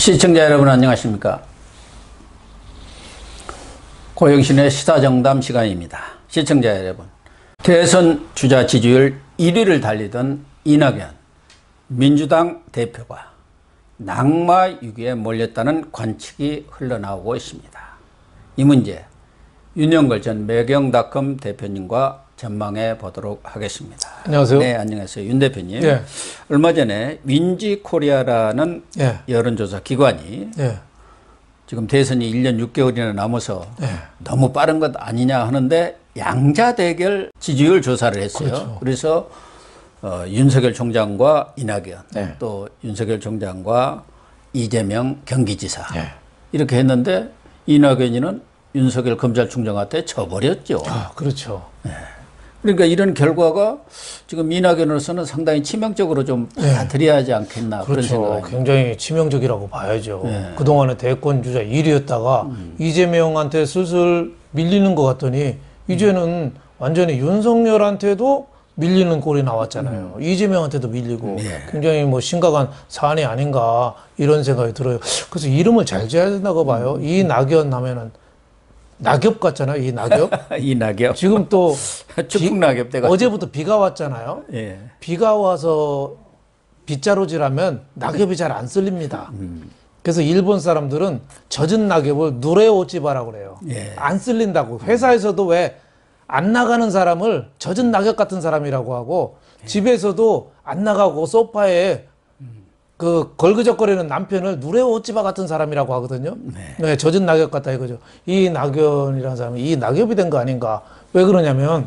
시청자 여러분 안녕하십니까? 고영신의 시사정담 시간입니다. 시청자 여러분, 대선 주자 지지율 1위를 달리던 이낙연 민주당 대표가 낙마 위기에 몰렸다는 관측이 흘러나오고 있습니다. 이 문제 윤영걸 전 매경닷컴 대표님과 전망해 보도록 하겠습니다. 안녕하세요. 네, 안녕하세요. 윤 대표님. 예. 얼마 전에 윈지 코리아라는 예. 여론조사 기관이 예. 지금 대선이 1년 6개월이나 남아서 예. 너무 빠른 것 아니냐 하는데 양자 대결 지지율 조사를 했어요. 그렇죠. 그래서 어, 윤석열 총장과 이낙연 네. 또 윤석열 총장과 이재명 경기지사 예. 이렇게 했는데 이낙연이는 윤석열 검찰총장한테 져버렸죠. 아, 그렇죠. 그러니까 이런 결과가 지금 이낙연으로서는 상당히 치명적으로 좀 받아들여야 하지 않겠나 그런 네. 그렇죠. 생각이 굉장히 치명적이라고 봐야죠. 네. 그동안에 대권 주자 1위였다가 음. 이재명한테 슬슬 밀리는 것 같더니 이제는 완전히 윤석열한테도 밀리는 꼴이 나왔잖아요. 음. 이재명한테도 밀리고 네. 굉장히 뭐 심각한 사안이 아닌가 이런 생각이 들어요. 그래서 이름을 잘 지어야 된다고 봐요. 음. 이 낙연 하면은 낙엽 같잖아요. 이 낙엽. 이낙연 지금 또 축풍 낙엽 때가 어제부터 비가 왔잖아요. 예. 비가 와서 빗자루질하면 낙엽이 잘 안 쓸립니다. 그래서 일본 사람들은 젖은 낙엽을 누레오찌바라고 그래요. 예. 안 쓸린다고. 회사에서도 왜 안 나가는 사람을 젖은 낙엽 같은 사람이라고 하고 집에서도 안 나가고 소파에 그 걸그적거리는 남편을 누레오찌바 같은 사람이라고 하거든요. 네. 젖은 낙엽 같다 이거죠. 이 낙연이라는 사람이 이 낙엽이 된 거 아닌가. 왜 그러냐면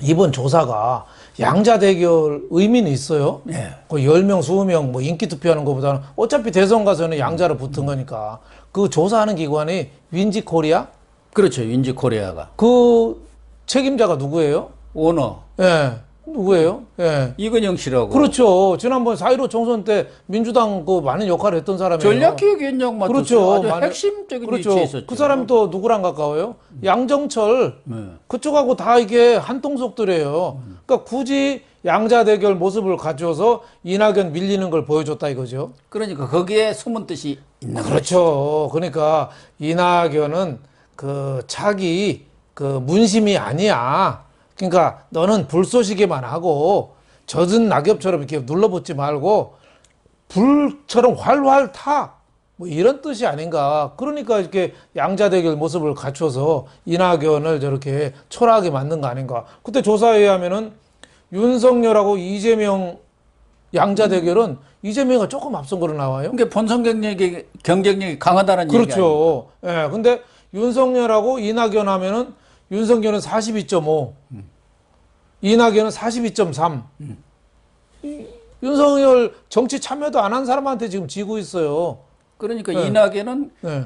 이번 조사가 양자 대결 의미는 있어요. 예. 그 10명, 20명 뭐 인기 투표하는 것보다는 어차피 대선 가서는 양자로 붙은 거니까 그 조사하는 기관이 윈지 코리아 그렇죠. 윈지 코리아가 그 책임자가 누구예요? 오너 예. 누구예요? 예. 이근형 씨라고 그렇죠. 지난번 4.15 총선 때 민주당 그 많은 역할을 했던 사람이에요. 전략기획위원장 맡았어요. 그렇죠. 아주 많이- 핵심적인 그렇죠. 위치에 있었죠. 그 사람 또 누구랑 가까워요? 양정철. 네. 그쪽하고 다 이게 한통속들이에요. 그러니까 굳이 양자 대결 모습을 가져서 이낙연 밀리는 걸 보여줬다 이거죠. 그러니까 거기에 숨은 뜻이 있는 거죠. 그렇죠. 그러니까 이낙연은 그 자기 그 문심이 아니야. 그러니까 너는 불 쏘시개만 하고 젖은 낙엽처럼 이렇게 눌러붙지 말고 불처럼 활활 타. 뭐 이런 뜻이 아닌가. 그러니까 이렇게 양자 대결 모습을 갖춰서 이낙연을 저렇게 초라하게 만든 거 아닌가. 그때 조사에 의하면은 윤석열하고 이재명 양자 대결은 이재명이 조금 앞선 거로 나와요. 그러니까 본선 경쟁력이 경쟁력이 강하다는 얘기 아니에요? 그렇죠. 예. 근데 윤석열하고 이낙연 하면은 윤석열은 42.5, 이낙연은 42.3. 이- 윤석열 정치 참여도 안 한 사람한테 지금 지고 있어요. 그러니까 네. 이낙연은 예.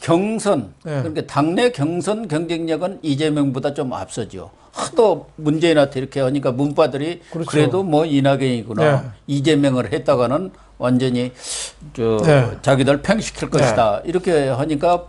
경선 네. 그러니까 당내 경선 경쟁력은 이재명보다 좀 앞서죠. 하도 문재인한테 이렇게 하니까 문바들이 그렇죠. 그래도뭐 이낙연이구나 네. 이재명을 했다가는 완전히 저 네. 자기들 팽시킬 것이다 이렇게 하니까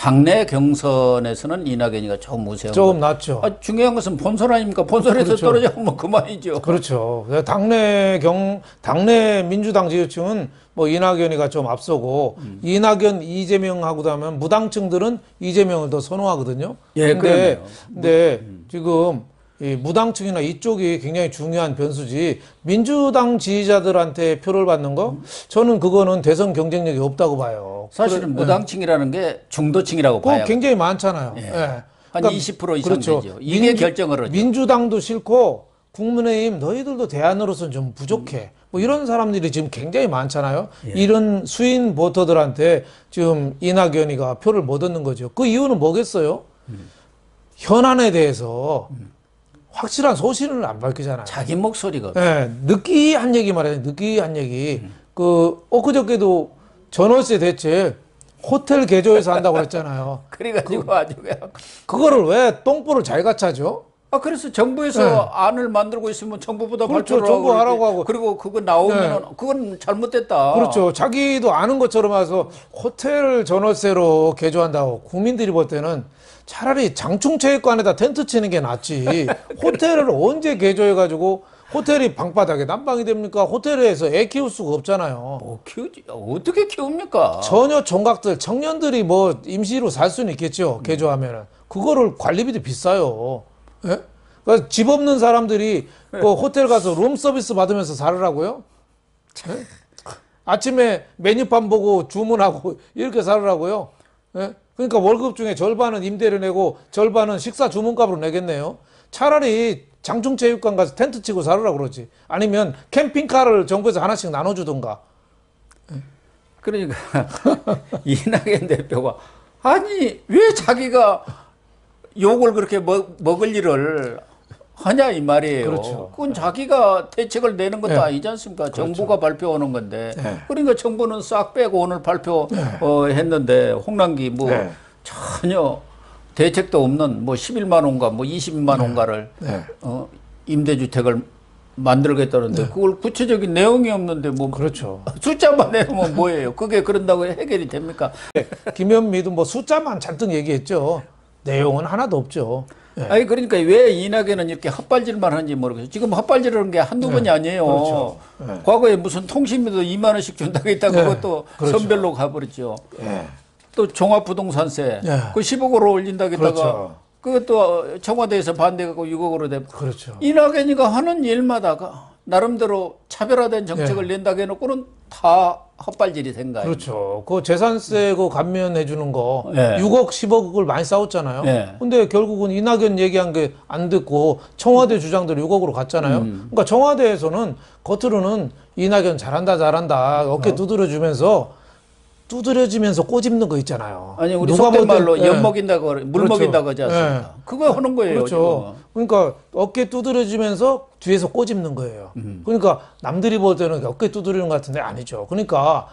당내 경선에서는 이낙연이가 조금 우세한 조금 낫죠. 아, 중요한 것은 본선 아닙니까? 본선에서 그렇죠. 떨어지면 뭐 그만이죠. 그렇죠. 당내 경 당내 민주당 지지층은 뭐 이낙연이가 좀 앞서고 음. 이낙연 이재명하고 하면 무당층들은 이재명을 더 선호하거든요. 예, 근데 그러네요. 근데 지금 이 무당층이나 이쪽이 굉장히 중요한 변수지 민주당 지지자들한테 표를 받는 거 저는 그거는 대선 경쟁력이 없다고 봐요. 사실은 무당층이라는 게 중도층이라고 봐요. 굉장히 많잖아요. 예. 예. 한20% 이상 되죠. 이게 민주- 결정을 하죠. 민주당도 싫고 국민의힘 너희들도 대안으로서는 좀 부족해. 뭐 이런 사람들이 지금 굉장히 많잖아요. 예. 이런 수인 보터들한테 지금 이낙연이가 표를 못 얻는 거죠. 그 이유는 뭐겠어요? 음. 현안에 대해서 확실한 소신을 안 밝히잖아요. 자기 목소리가 예, 느끼한 얘기 말해요. 느끼한 얘기. 음. 그 엊그저께도 전월세 대책 호텔 개조해서 한다고 그랬잖아요. 그래가지고 아주 그냥 그거를 왜 똥볼을 잘 갖차죠? 아 그래서 정부에서 네. 안을 만들고 있으면 정부보다 그렇죠. 발표를 정부 하고 하라고. 하고. 그리고 그거 나오면 그건 잘못됐다. 그렇죠. 자기도 아는 것처럼 와서 호텔 전월세로 개조한다고 국민들이 볼 때는 차라리 장충체육관에다 텐트 치는 게 낫지. 호텔을 언제 개조해가지고 호텔이 방바닥에 난방이 됩니까? 호텔에서 애 키울 수가 없잖아요. 뭐 키우지 어떻게 키웁니까? 전혀 총각들 청년들이 뭐 임시로 살 수는 있겠죠 개조하면은 그거를 관리비도 비싸요. 예? 그러니까 집 없는 사람들이 그 호텔 가서 룸 서비스 받으면서 살으라고요? 예? 아침에 메뉴판 보고 주문하고 이렇게 살으라고요? 예? 그러니까 월급 중에 절반은 임대료 내고 절반은 식사 주문값으로 내겠네요. 차라리 장충체육관 가서 텐트 치고 살으라 그러지. 아니면 캠핑카를 정부에서 하나씩 나눠주던가. 그러니까 이낙연 대표가 아니 왜 자기가 욕을 그렇게 먹, 먹을 일을 하냐 이 말이에요. 그렇죠. 그건 자기가 대책을 내는 것도 네. 아니지 않습니까? 정부가 발표하는 건데. 네. 그러니까 정부는 싹 빼고 오늘 발표했는데 홍남기 뭐 네. 전혀 대책도 없는 뭐 11만 원가 뭐 20만 원가를 네. 어, 임대주택을 만들겠다는데 그걸 구체적인 내용이 없는데 뭐 그렇죠. 숫자만 내놓으면 뭐예요? 그게 그런다고 해결이 됩니까? 김현미도 뭐 숫자만 잔뜩 얘기했죠. 내용은 하나도 없죠. 예. 아니 그러니까 왜 이낙연은 이렇게 헛발질만 하는지 모르겠어요. 지금 헛발질하는 게 한두 번이 아니에요. 그렇죠. 네. 과거에 무슨 통신비도 2만 원씩 준다고 했다 네. 그것도 그렇죠. 선별로 가버렸죠. 예. 또 종합부동산세 네. 그 10억으로 올린다고 했다가 그렇죠. 그것도 청와대에서 반대하고 6억으로 돼. 그렇죠. 이낙연이가 하는 일마다가 나름대로 차별화된 정책을 낸다고 해놓고는 다 헛발질이 된 거예요. 네. 그렇죠. 그 재산세 그 감면해 주는 거 네. 6억 10억을 많이 싸웠잖아요. 네. 근데 결국은 이낙연 얘기한 게 안 듣고 청와대 주장대로 6억으로 갔잖아요. 음. 그러니까 청와대에서는 겉으로는 이낙연 잘한다 잘한다 어. 어깨 두드려 주면서 두드려지면서 꼬집는 거 있잖아요. 아니 우리 누가 속된 말로 예. 연 먹인다고 물 그렇죠. 먹인다고 하지 않습니까? 예. 그거 하는 거예요. 그렇죠. 그러니까 어깨 두드려지면서 뒤에서 꼬집는 거예요. 음. 그러니까 남들이 볼 때는 어깨 두드리는 것 같은데 아니죠. 그러니까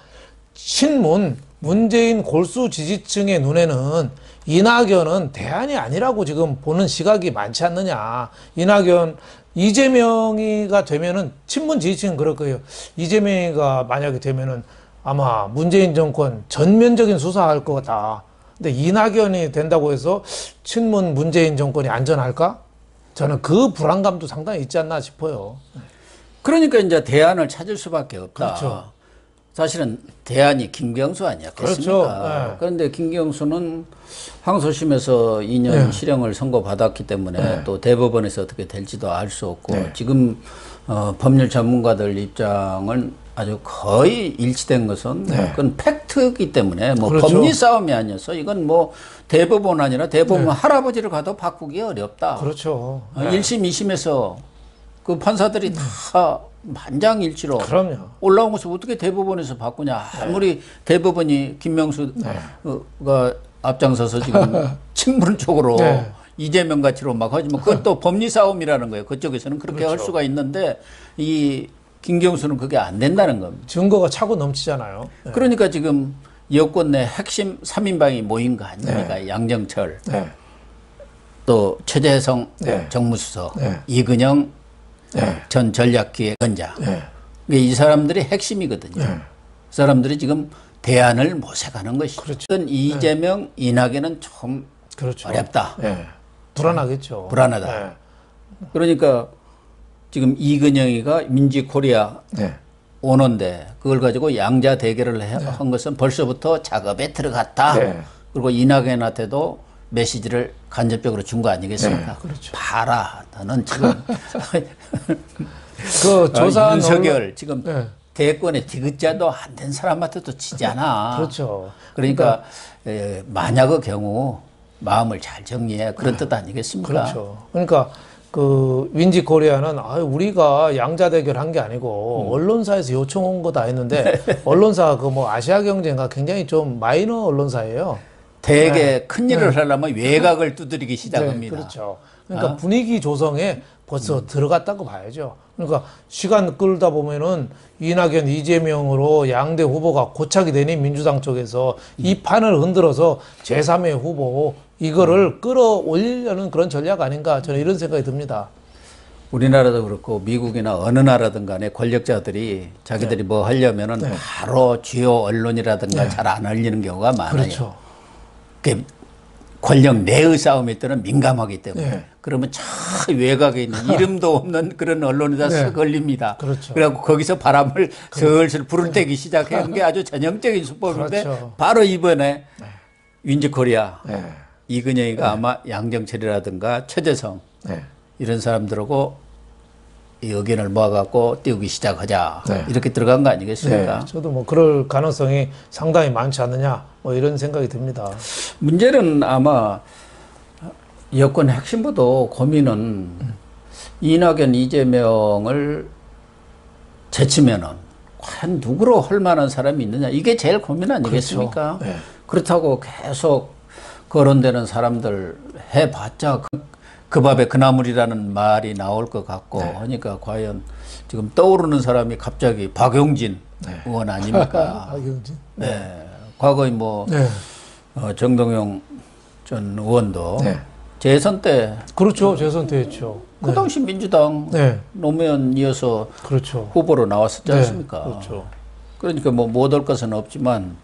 신문 문재인 골수 지지층의 눈에는 이낙연은 대안이 아니라고 지금 보는 시각이 많지 않느냐. 이낙연 이재명이가 되면은 친문 지지층은 그럴 거예요. 이재명이가 만약에 되면은 아마 문재인 정권 전면적인 수사할 것 같다. 근데 이낙연이 된다고 해서 친문 문재인 정권이 안전할까? 저는 그 불안감도 상당히 있지 않나 싶어요. 그러니까 이제 대안을 찾을 수밖에 없다. 그렇죠. 사실은 대안이 김경수 아니었겠습니까? 그렇죠. 네. 그런데 김경수는 항소심에서 2년 네. 실형을 선고받았기 때문에 또 대법원에서 어떻게 될지도 알 수 없고 네. 지금 어, 법률 전문가들 입장은 아주 거의 일치된 것은 그건 팩트이기 때문에 뭐 네. 그렇죠. 법리 싸움이 아니어서 이건 뭐 대법원 아니라 대법원 할아버지를 가도 바꾸기 어렵다. 네. 그렇죠. 어, 1심, 2심에서 그 판사들이 다 만장일치로 그럼요. 올라온 것을 어떻게 대법원에서 바꾸냐. 아무리 대법원이 김명수가 앞장서서 지금 친문 쪽으로 네. 이재명 가치로 막 하지만 또 법리 싸움이라는 거예요. 그쪽에서는 그렇게 할 수가 있는데 이 김경수는 그게 안 된다는 겁니다. 증거가 차고 넘치잖아요. 네. 그러니까 지금 여권 내 핵심 3인방이 모인 거 아닙니까? 양정철, 네. 또 최재성 네. 정무수석, 네. 이근영 네. 전 전략기획원장. 네. 이 사람들이 핵심이거든요. 그 사람들이 지금 대안을 모색하는 것이죠. 그렇죠. 이재명, 이낙연은 좀 그렇죠. 어렵다. 네. 불안하겠죠. 불안하다. 네. 그러니까 지금 이근영이가 민지코리아 네. 오는데 그걸 가지고 양자 대결을 해- 한 것은 벌써부터 작업에 들어갔다. 네. 그리고 이낙연한테도 메시지를 간접적으로 준 거 아니겠습니까? 네, 그렇죠. 봐라, 너는 지금 그 조사 아, 윤석열 지금 네. 대권에 디귿자도 안 된 사람한테도 지잖아. 그렇죠. 그러니까 에, 만약의 경우 마음을 잘 정리해 그런 뜻 아니겠습니까? 그렇죠. 그러니까 그 윈지 코리아는 아 우리가 양자 대결 한 게 아니고 언론사에서 요청 온 거다 했는데 언론사 그 뭐 아시아 경제가 굉장히 좀 마이너 언론사예요. 되게 큰 일을 하려면 외곽을 두드리기 시작합니다. 네, 그렇죠. 그러니까 분위기 조성에 벌써 들어갔다고 봐야죠. 그러니까 시간 끌다 보면은 이낙연, 이재명으로 양대 후보가 고착이 되니 민주당 쪽에서 이 판을 흔들어서 제3의 후보 이거를 끌어올리려는 그런 전략 아닌가 저는 이런 생각이 듭니다. 우리나라도 그렇고 미국이나 어느 나라든 간에 권력자들이 자기들이 뭐 하려면은 바로 주요 언론이라든가 잘안 알리는 경우가 많아요. 네. 그렇죠. 권력 내의 싸움에 때는 민감하기 때문에 네. 그러면 저 외곽에 있는 이름도 없는 그런 언론에다 네. 쓱 걸립니다. 그렇죠. 그래갖고 거기서 바람을 슬슬 불을 떼기 시작한 게 아주 전형적인 수법인데 그렇죠. 바로 이번에 윈즈코리아 네. 이근영이가 아마 양정철이라든가 최재성 네. 이런 사람들하고 이 의견을 모아갖고 띄우기 시작하자 네. 이렇게 들어간 거 아니겠습니까? 네. 저도 뭐 그럴 가능성이 상당히 많지 않느냐 뭐 이런 생각이 듭니다. 문제는 아마 여권 핵심보다 고민은 이낙연 이재명을 제치면은 과연 누구로 할 만한 사람이 있느냐 이게 제일 고민 아니겠습니까? 그렇죠. 네. 그렇다고 계속 거론되는 사람들 해봤자 그, 그 밥에 그 나물이라는 말이 나올 것 같고 네. 하니까 과연 지금 떠오르는 사람이 갑자기 박용진 네. 의원 아닙니까? 박영진. 네. 과거에 뭐 네. 어, 정동영 전 의원도 네. 재선 때그 그렇죠. 재선퇴했죠. 당시 민주당 네. 노무현 이어서 그렇죠. 후보로 나왔었지 네. 않습니까? 그렇죠. 그러니까 뭐 못 올 것은 없지만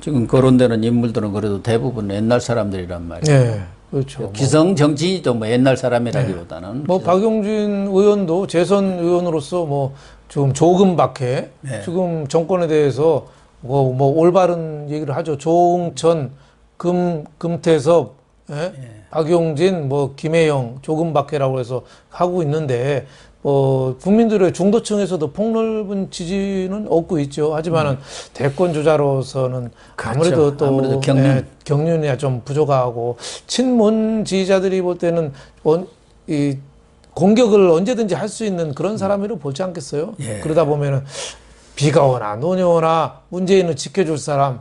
지금 거론되는 인물들은 그래도 대부분 옛날 사람들이란 말이에요. 네. 그렇죠. 기성 정치인도 뭐 옛날 사람이라기보다는 뭐 박용진 의원도 재선 의원으로서 뭐 지금 조금 밖에 네. 지금 정권에 대해서 뭐, 뭐 올바른 얘기를 하죠. 조응천, 금 금태섭, 예? 박용진, 뭐 김혜영, 조금 밖에라고 해서 하고 있는데 뭐 국민들의 중도층에서도 폭넓은 지지는 얻고 있죠. 하지만은 대권 주자로서는 아무래도 또 음. 그렇죠. 아무래도 경륜. 예, 경륜이 좀 부족하고 친문 지지자들이 볼 때는 원, 이 공격을 언제든지 할 수 있는 그런 사람으로 보지 않겠어요? 예. 그러다 보면은 비가 오나 눈이 오나 문재인을 지켜줄 사람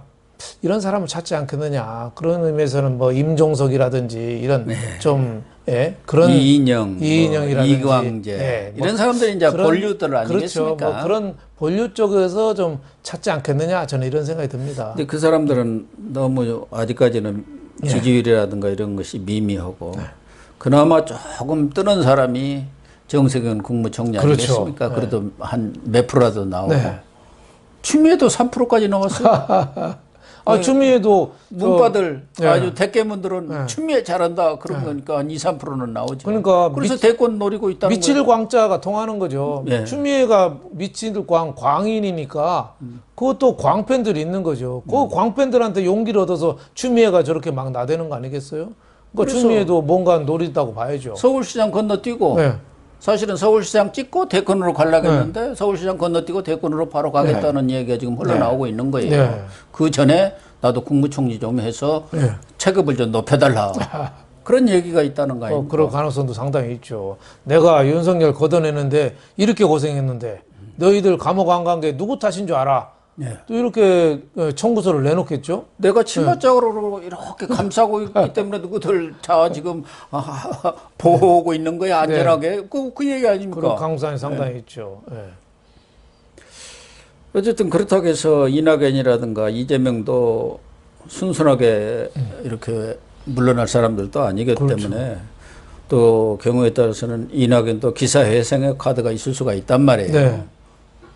이런 사람을 찾지 않겠느냐 그런 의미에서는 뭐 임종석이라든지 이런 좀 예, 그런 네. 이인영, 이인영이라든지 뭐 이광재 예, 뭐 이런 사람들이 이제 그런- 본류들 아니겠습니까? 그렇죠. 뭐 그런 본류 쪽에서 좀 찾지 않겠느냐 저는 이런 생각이 듭니다. 근데 그 사람들은 너무 아직까지는 예. 지지율이라든가 이런 것이 미미하고 네. 그나마 조금 뜨는 사람이 정세균 국무총리 그렇죠. 아니겠습니까? 그래도 한몇 프로라도 나오고 네. 추미애도 3%까지 나왔어요. 아 추미애도 저- 문바들 네. 아주 대깨문들은 추미애 잘한다 그런 거니까 한 2, 3%는 나오죠. 그러니까 그래서 대권 노리고 있다는 미칠 거예요. 광자가 통하는 거죠. 예. 추미애가 미칠 광 광인이니까 그것도 광팬들이 있는 거죠. 그 음. 광팬들한테 용기를 얻어서 추미애가 저렇게 막 나대는 거 아니겠어요? 그러니까 추미애도 뭔가 노린다고 봐야죠. 서울시장 건너뛰고 네. 사실은 서울시장 찍고 대권으로 가려고 했는데 서울시장 건너뛰고 대권으로 바로 가겠다는 얘기가 지금 흘러나오고 있는 거예요. 네. 그 전에 나도 국무총리 좀 해서 네. 체급을 좀 높여달라. 그런 얘기가 있다는 거 어? 그럴 가능성도 상당히 있죠. 내가 윤석열 걷어내는데 이렇게 고생했는데 너희들 감옥 안 간 게 누구 탓인 줄 알아? 네. 또 이렇게 어, 청구서를 내놓겠죠? 내가 치마자국으로 이렇게 감싸고 있기 때문에 누구들 자 지금 아, 보호하고 있는 거야 안전하게 그, 그 얘기 그런 아닙니까? 가능성이 상당히 있죠. 예. 어쨌든 그렇다고 해서 이낙연이라든가 이재명도 순순하게 이렇게 물러날 사람들도 아니기 때문에 또 경우에 따라서는 이낙연도 기사 회생의 카드가 있을 수가 있단 말이에요. 네.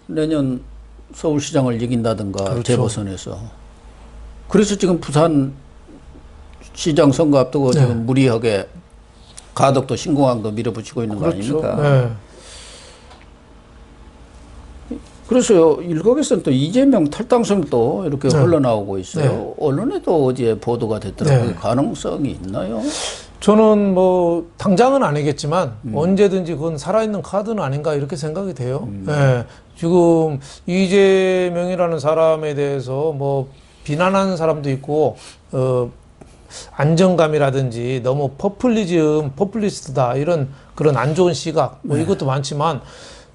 내년 서울시장을 이긴다든가 그렇죠. 재보선에서 그래서 지금 부산 시장 선거 앞두고 네. 지금 무리하게 가덕도 신공항도 밀어붙이고 있는 거 그렇죠. 아닙니까? 예. 그래서 일각에서는 또 이재명 탈당성도 이렇게 흘러나오고 있어요. 언론에도 어제 보도가 됐더라고요. 네. 가능성이 있나요? 저는 뭐 당장은 아니겠지만 언제든지 그건 살아있는 카드는 아닌가 이렇게 생각이 돼요. 예. 지금 이재명이라는 사람에 대해서 뭐 비난하는 사람도 있고 어 안정감이라든지 너무 포퓰리즘, 포퓰리스트다 이런 그런 안 좋은 시각 뭐 이것도 많지만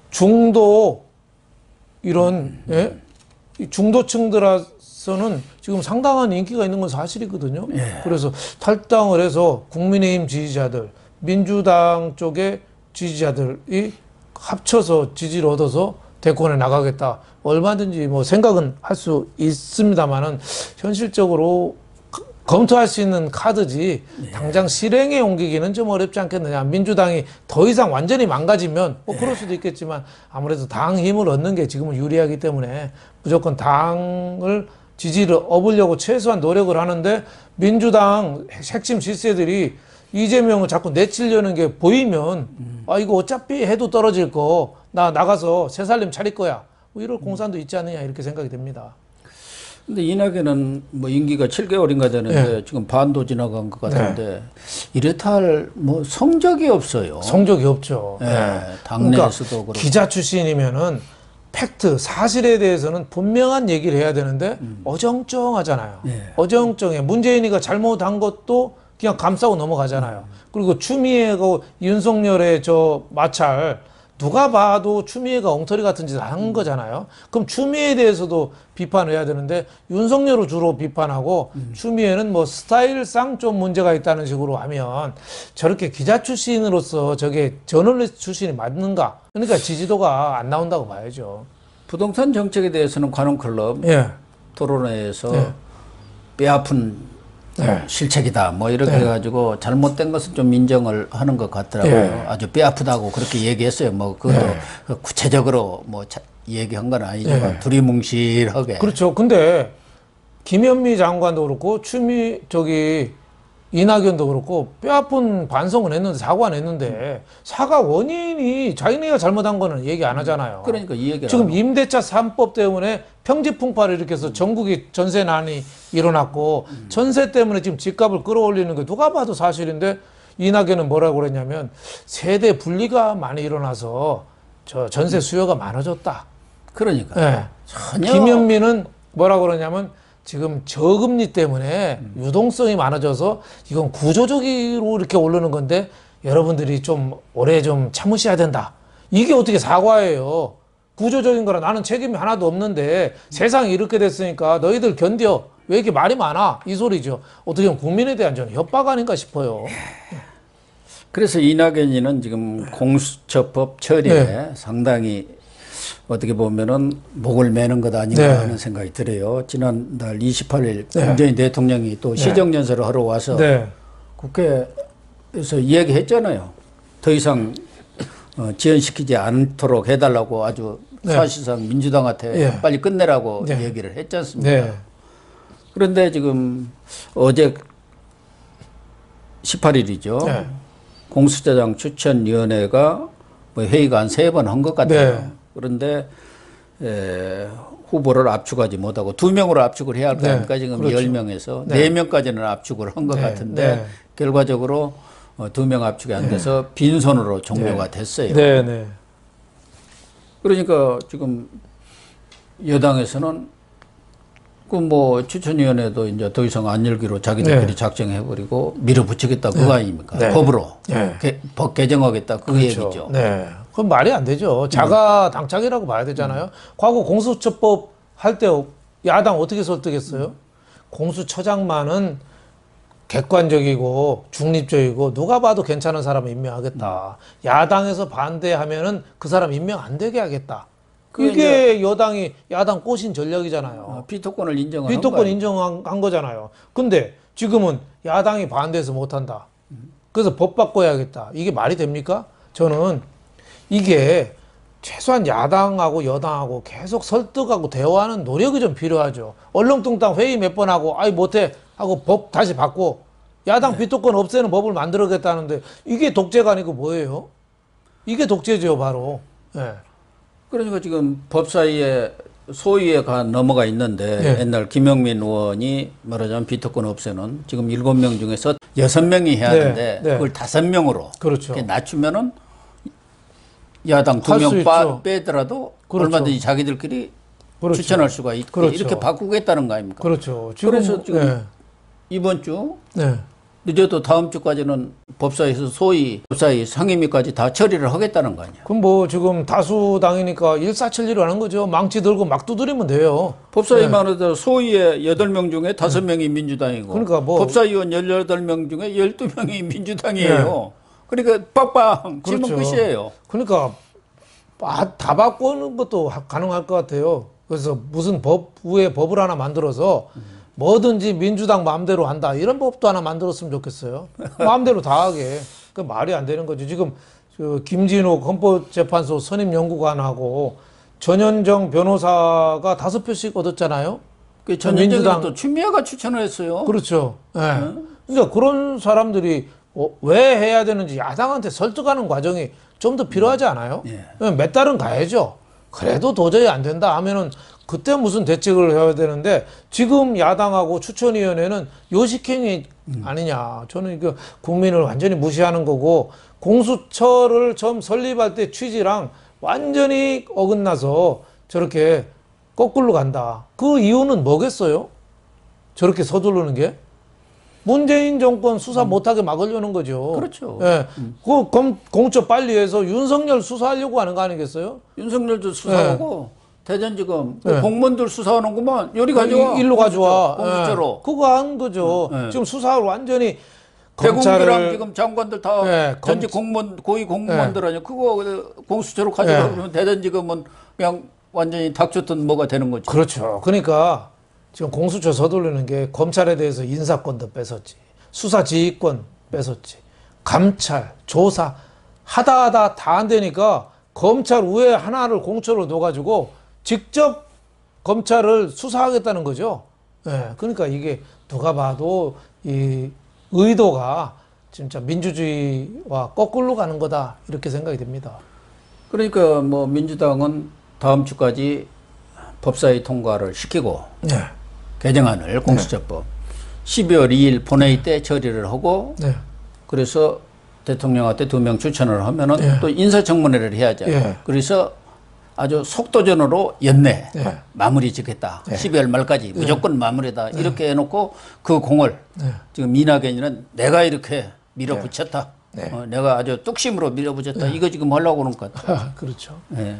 중도 이런 예? 이 중도층들에서는 지금 상당한 인기가 있는 건 사실이거든요. 그래서 탈당을 해서 국민의힘 지지자들, 민주당 쪽의 지지자들이 합쳐서 지지를 얻어서 대권에 나가겠다. 얼마든지 뭐 생각은 할 수 있습니다만은 현실적으로 그- 검토할 수 있는 카드지 당장 실행에 옮기기는 좀 어렵지 않겠느냐. 민주당이 더 이상 완전히 망가지면 뭐 그럴 수도 있겠지만 아무래도 당 힘을 얻는 게 지금은 유리하기 때문에 무조건 당을 지지를 얻으려고 최소한 노력을 하는데 민주당 핵심 실세들이 이재명을 자꾸 내치려는 게 보이면 아 이거 어차피 해도 떨어질 거 나 나가서 새 살림 차릴 거야 뭐 이럴 공산도 있지 않느냐 이렇게 생각이 됩니다. 근데 이낙연은 뭐 임기가 7개월인가 되는데 네. 지금 반도 지나간 것 같은데 이렇다 할 뭐 성적이 없어요. 성적이 없죠. 예, 당내에서도 그렇고. 기자 출신이면은 팩트 사실에 대해서는 분명한 얘기를 해야 되는데 어정쩡하잖아요. 예. 어정쩡해. 문재인이가 잘못한 것도 그냥 감싸고 넘어가잖아요. 그리고 추미애가 윤석열의 저 마찰 누가 봐도 추미애가 엉터리 같은 짓을 한 거잖아요. 그럼 추미애에 대해서도 비판을 해야 되는데 윤석열을 주로 비판하고 추미애는 뭐 스타일상 좀 문제가 있다는 식으로 하면 저렇게 기자 출신으로서 저게 저널리스트 출신이 맞는가? 그러니까 지지도가 안 나온다고 봐야죠. 부동산 정책에 대해서는 관훈클럽 예. 토론회에서 네. 뼈아픈 네. 실책이다 뭐 이렇게 네. 해가지고 잘못된 것은 좀 인정을 하는 것 같더라고요. 예. 아주 뼈 아프다고 그렇게 얘기했어요. 뭐 그것도 네. 그 구체적으로 뭐 자- 얘기한 건 아니지만 예. 두리뭉실하게 그렇죠. 근데 김현미 장관도 그렇고 추미 저기 이낙연도 그렇고 뼈아픈 반성은 했는데 사과는 했는데 사과 원인이 자기네가 잘못한 거는 얘기 안 하잖아요. 그러니까 이 얘기를 지금 임대차 3법 때문에 평지 풍파를 일으켜서 전국이 전세난이 일어났고 전세 때문에 지금 집값을 끌어올리는 게 누가 봐도 사실인데 이낙연은 뭐라고 그랬냐면 세대 분리가 많이 일어나서 저 전세 수요가 많아졌다. 그러니까 예. 전혀 김현미는 뭐라 그러냐면 지금 저금리 때문에 유동성이 많아져서 이건 구조적으로 이렇게 오르는 건데 여러분들이 좀 오래 좀 참으셔야 된다. 이게 어떻게 사과예요? 구조적인 거라 나는 책임이 하나도 없는데 세상이 이렇게 됐으니까 너희들 견뎌. 왜 이렇게 말이 많아? 이 소리죠. 어떻게 보면 국민에 대한 저는 협박 아닌가 싶어요. 그래서 이낙연이는 지금 공수처법 처리에 네. 상당히 어떻게 보면은 목을 매는 것 아닌가 네. 하는 생각이 들어요. 지난달 28일 문재인 대통령이 또 네. 시정연설을 하러 와서 네. 국회에서 이야기했잖아요. 더 이상 어, 지연시키지 않도록 해달라고 아주 네. 사실상 민주당한테 예. 빨리 끝내라고 네. 얘기를 했지 않습니까? 네. 그런데 지금 어제 18일이죠. 네. 공수처장 추천위원회가 뭐 회의가 한 세 번 한 것 같아요. 네. 그런데 에, 후보를 압축하지 못하고 두 명으로 압축을 해야 할거 네. 아닙니까? 지금 그렇죠. 열 명에서 네. 네 명까지는 압축을 한것 네. 같은데 네. 결과적으로 어, 두명 압축이 안 돼서 빈손으로 종료가 됐어요. 네. 네. 그러니까 지금 여당에서는 그 뭐 추천위원회도 이제 더 이상 안 열기로 자기들끼리 네. 작정해버리고 밀어붙이겠다 그거 아닙니까? 네. 법으로 네. 개- 법 개정하겠다 그 얘기죠. 네. 그건 말이 안 되죠. 자가 당착이라고 봐야 되잖아요. 과거 공수처법 할 때 야당 어떻게 설득했어요? 공수처장만은 객관적이고 중립적이고 누가 봐도 괜찮은 사람 임명하겠다. 야당에서 반대하면은 그 사람 임명 안 되게 하겠다. 그게 이게 여당이 야당 꼬신 전략이잖아요. 어, 비토권을 인정하는 비토권 거예요. 인정한 한 거잖아요. 근데 지금은 야당이 반대해서 못 한다. 그래서 법 바꿔야겠다. 이게 말이 됩니까? 저는 이게 최소한 야당하고 여당하고 계속 설득하고 대화하는 노력이 좀 필요하죠. 얼렁뚱땅 회의 몇 번 하고 아이 못해 하고 법 다시 바꿔 야당 비토권 없애는 법을 만들어겠다는데 이게 독재가 아니고 뭐예요? 이게 독재죠 바로. 예. 그러니까 지금 법사위에 소위에 가 넘어가 있는데 네. 옛날 김영민 의원이 말하자면 비토권 없애는 지금 일곱 명 중에서 여섯 명이 해야 네, 하는데 네. 그걸 다섯 명으로 그렇죠. 낮추면은 야당 두 명. 빼더라도 그렇죠. 얼마든지 자기들끼리 그렇죠. 추천할 수가 있고 그렇죠. 이렇게 바꾸겠다는 거 아닙니까? 그렇죠. 지금 그래서 지금 예. 이번 주 네. 늦어도 다음 주까지는 법사위에서 소위 법사위 상임위까지 다 처리를 하겠다는 거 아니야. 그럼 뭐 지금 다수당이니까 일사천리로 하는 거죠. 망치 들고 막 두드리면 돼요. 법사위만 해도 소위에 여덟 명 중에 다섯 명이 민주당이고 네. 그러니까 뭐- 법사위원 열여덟 명 중에 열두 명이 민주당이에요. 그러니까 빡빡 네. 그렇죠. 끝이에요. 그러니까 아, 다 바꾸는 것도 하- 가능할 것 같아요. 그래서 무슨 법 후에 법을 하나 만들어서 뭐든지 민주당 마음대로 한다 이런 법도 하나 만들었으면 좋겠어요. 마음대로 다 하게. 그 말이 안 되는 거죠. 지금 그 김진호 헌법재판소 선임 연구관하고 전현정 변호사가 다섯 표씩 얻었잖아요. 그 전현적이 민주당 또 추미애가 추천을 했어요. 그렇죠. 예. 그러니까 그런 사람들이 어, 왜 해야 되는지 야당한테 설득하는 과정이 좀 더 필요하지 않아요? 예. 몇 달은 가야죠. 그래도 도저히 안 된다 하면은 그때 무슨 대책을 해야 되는데 지금 야당하고 추천위원회는 요식행위 아니냐. 저는 이거 국민을 완전히 무시하는 거고 공수처를 처음 설립할 때 취지랑 완전히 어긋나서 저렇게 거꾸로 간다. 그 이유는 뭐겠어요? 저렇게 서두르는 게? 문재인 정권 수사 못하게 막으려는 거죠. 그렇죠. 예. 그 검, 공처 빨리 해서 윤석열 수사하려고 하는 거 아니겠어요? 윤석열도 수사하고 대전지검 그 네. 공무원들 수사하는구만 요리 가져와 이- 일로 가져와. 공수처로 예. 그거 한 거죠. 네. 지금 수사를 완전히 검찰을 지금 장관들 다 네, 검- 전직 공무원 고위 공무원들 아니야 그거 그 공수처로 가져가 네. 그러면 대전지검은 그냥 완전히 닥쳤던 뭐가 되는 거지 그렇죠. 그러니까 지금 공수처 서두르는 게 검찰에 대해서 인사권도 뺏었지. 수사 지휘권 뺏었지. 감찰, 조사 하다 하다 다 안 되니까 검찰 위에 하나를 공처로 넣어가지고 직접 검찰을 수사하겠다는 거죠. 예. 그러니까 이게 누가 봐도 이 의도가 진짜 민주주의와 거꾸로 가는 거다 이렇게 생각이 됩니다. 그러니까 뭐 민주당은 다음 주까지 법사위 통과를 시키고 네. 개정안을 공수처법 12월 2일 본회의 때 처리를 하고 네. 그래서 대통령한테 두 명 추천을 하면은 예. 또 인사청문회를 해야죠. 예. 그래서 아주 속도전으로 연내 예. 마무리 짓겠다. 12월 말까지 무조건 마무리다. 이렇게 해놓고 그 공을 네. 지금 이낙연이는 내가 이렇게 밀어붙였다. 네. 어, 내가 아주 뚝심으로 밀어붙였다. 이거 지금 하려고 그런 것 같아. 그렇죠. 예.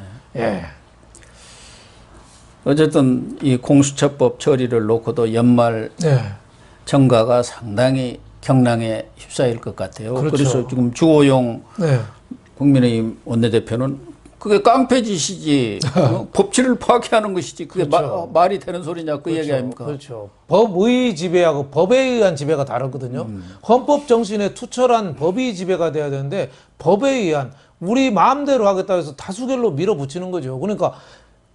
예. 어쨌든 이 공수처법 처리를 놓고도 연말 네. 정가가 상당히 경랑에 휩싸일 것 같아요. 그렇죠. 그래서 지금 주호용 네. 국민의힘 원내대표는 그게 깡패짓이지 어? 법치를 파괴하는 것이지 그게 그렇죠. 마- 말이 되는 소리냐 그 얘기 아닙니까? 그렇죠. 법의 지배하고 법에 의한 지배가 다르거든요. 음. 헌법 정신에 투철한 법이 지배가 돼야 되는데 법에 의한 우리 마음대로 하겠다 해서 다수결로 밀어붙이는 거죠. 그러니까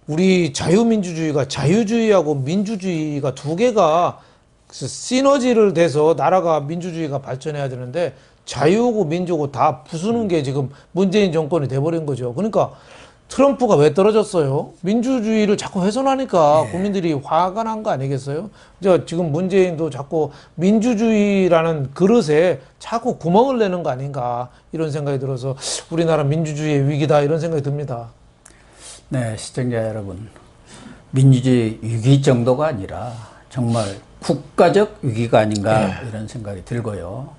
우리 자유민주주의가 자유주의하고 민주주의가 두 개가 시너지를 돼서 나라가 민주주의가 발전해야 되는데 자유고 민주고 다 부수는 게 지금 문재인 정권이 돼버린 거죠. 그러니까 트럼프가 왜 떨어졌어요? 민주주의를 자꾸 훼손하니까 국민들이 화가 난 거 아니겠어요? 저 지금 문재인도 자꾸 민주주의라는 그릇에 자꾸 구멍을 내는 거 아닌가 이런 생각이 들어서 우리나라 민주주의의 위기다 이런 생각이 듭니다. 네, 시청자 여러분. 민주주의 위기 정도가 아니라 정말 국가적 위기가 아닌가 네. 이런 생각이 들고요.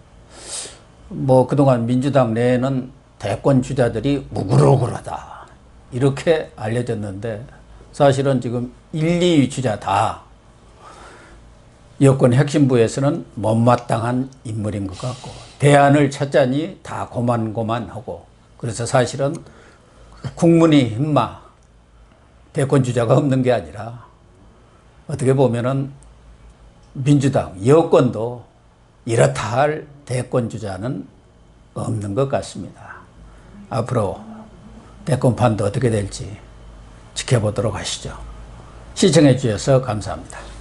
뭐 그동안 민주당 내에는 대권 주자들이 무구르구르하다 이렇게 알려졌는데 사실은 지금 1, 2위 주자 다 여권 핵심부에서는 못마땅한 인물인 것 같고 대안을 찾자니 다 고만고만하고 그래서 사실은 국민의힘마 대권 주자가 없는 게 아니라 어떻게 보면은 민주당 여권도 이렇다 할 대권 주자는 없는 것 같습니다. 앞으로 대권판도 어떻게 될지 지켜보도록 하시죠. 시청해 주셔서 감사합니다.